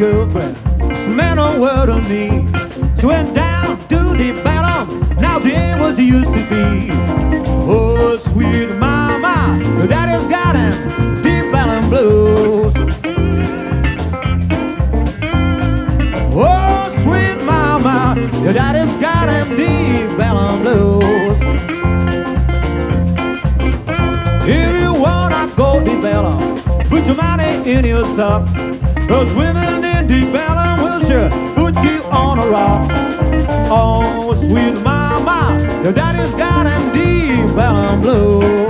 girlfriend. This meant a world to me. She went down to the bottom. Now she ain't what she used to be. Oh, sweet mama, daddy's got him Deep Elem blues. Oh, sweet mama, your daddy's got him Deep Elem blues. If you wanna go Deep Elem, put your money in your socks. Those women Deep Elem will sure put you on the rocks. Oh, sweet mama, your daddy's got him Deep Elem blues.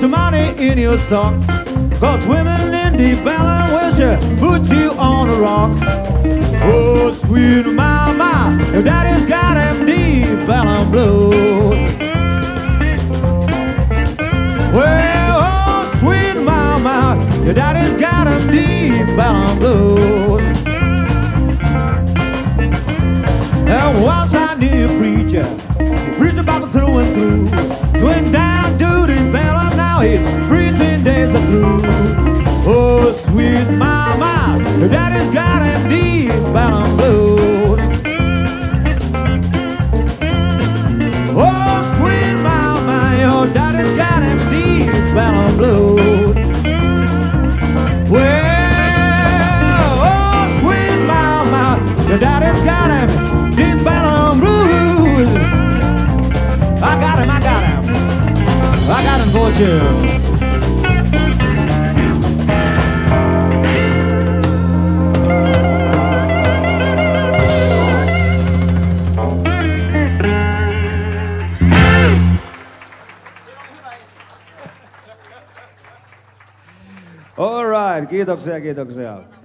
Your money in your socks. Cause women in the Bella will sure put you on the rocks. Oh, sweet mama, your daddy's got him deep Bella blues. Well, oh, sweet mama, your daddy's got him deep Bella blues. And once I knew a preacher, got him Deep Elem blues. I got him, I got him. I got him for you. All right, kiitoksia, kiitoksia.